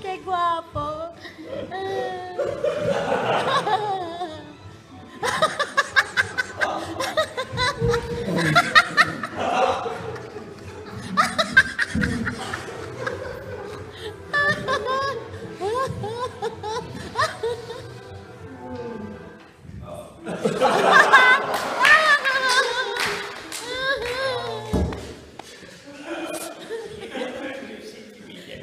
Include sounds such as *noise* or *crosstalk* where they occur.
che guapo! *laughs*